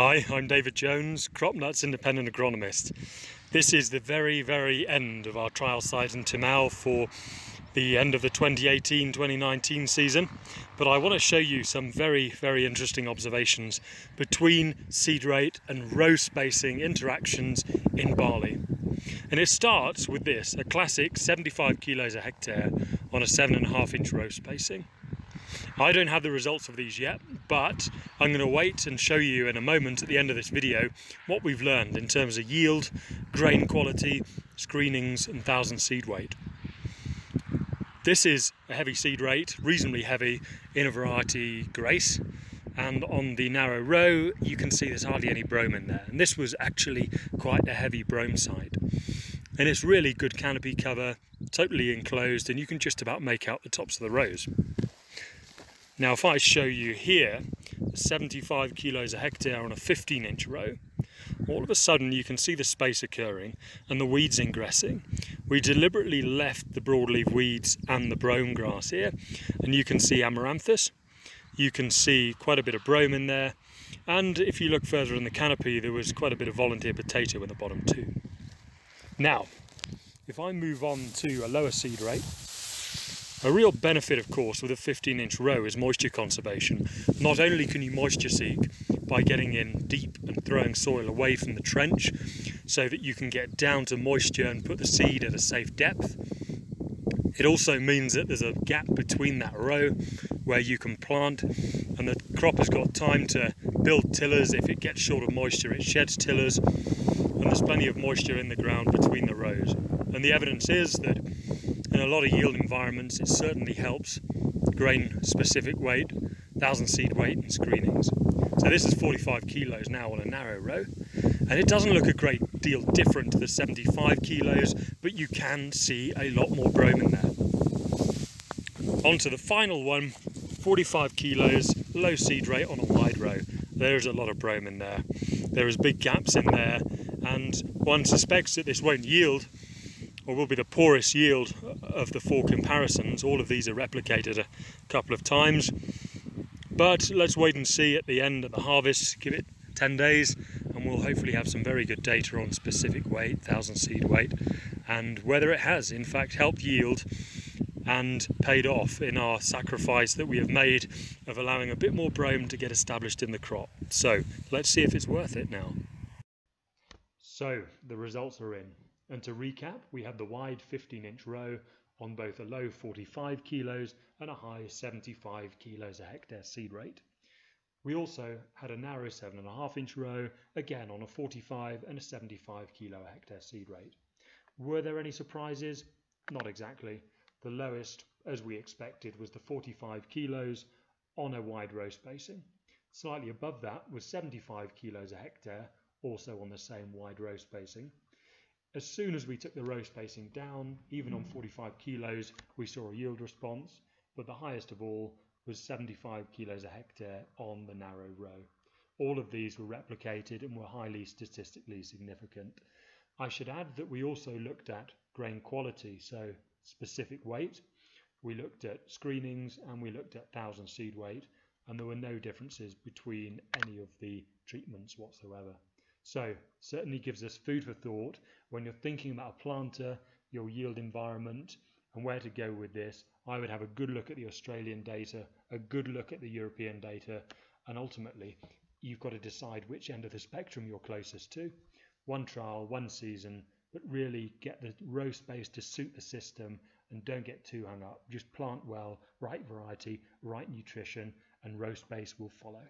Hi, I'm David Jones, CropNuts Independent Agronomist. This is the very, very end of our trial site in Timau for the end of the 2018-2019 season, but I want to show you some very, very interesting observations between seed rate and row spacing interactions in barley. And it starts with this, a classic 75 kilos a hectare on a seven and a half inch row spacing. I don't have the results of these yet, but I'm going to wait and show you in a moment at the end of this video what we've learned in terms of yield, grain quality, screenings and thousand seed weight. This is a heavy seed rate, reasonably heavy in a variety Grace, and on the narrow row you can see there's hardly any brome in there. And this was actually quite a heavy brome site. And it's really good canopy cover totally enclosed and you can just about make out the tops of the rows now if I show you here 75 kilos a hectare on a 15 inch row, all of a sudden you can see the space occurring and the weeds ingressing. We deliberately left the broadleaf weeds and the brome grass here and you can see amaranthus. You can see quite a bit of brome in there and if you look further in the canopy there was quite a bit of volunteer potato in the bottom too. Now if I move on to a lower seed rate a real benefit, of course, with a 15 inch row is moisture conservation. Not only can you moisture seek by getting in deep and throwing soil away from the trench so that you can get down to moisture and put the seed at a safe depth, it also means that there's a gap between that row where you can plant and the crop has got time to build tillers. If it gets short of moisture, it sheds tillers and there's plenty of moisture in the ground between the rows. And the evidence is that in a lot of yield environments, it certainly helps grain specific weight, thousand seed weight and screenings. So this is 45 kilos now on a narrow row, and it doesn't look a great deal different to the 75 kilos, but you can see a lot more brome in there. On to the final one, 45 kilos, low seed rate on a wide row. There's a lot of brome in there. There is big gaps in there, and one suspects that this won't yield or will be the poorest yield of the four comparisons. All of these are replicated a couple of times. But let's wait and see at the end of the harvest, give it 10 days, and we'll hopefully have some very good data on specific weight, thousand seed weight, and whether it has in fact helped yield and paid off in our sacrifice that we have made of allowing a bit more brome to get established in the crop. So let's see if it's worth it now. So the results are in. And to recap, we had the wide 15 inch row on both a low 45 kilos and a high 75 kilos a hectare seed rate. We also had a narrow 7.5 inch row, again on a 45 and a 75 kilo a hectare seed rate. Were there any surprises? Not exactly. The lowest, as we expected, was the 45 kilos on a wide row spacing. Slightly above that was 75 kilos a hectare, also on the same wide row spacing. As soon as we took the row spacing down, even on hmm. 45 kilos, we saw a yield response, but the highest of all was 75 kilos a hectare on the narrow row. All of these were replicated and were highly statistically significant. I should add that we also looked at grain quality, so specific weight. We looked at screenings and we looked at thousand seed weight, and there were no differences between any of the treatments whatsoever. So certainly gives us food for thought when you're thinking about a planter, your yield environment, and where to go with this. I would have a good look at the Australian data, a good look at the European data, and ultimately you've got to decide which end of the spectrum you're closest to. One trial, one season, but really get the row space to suit the system and don't get too hung up. Just plant well, right variety, right nutrition, and row space will follow.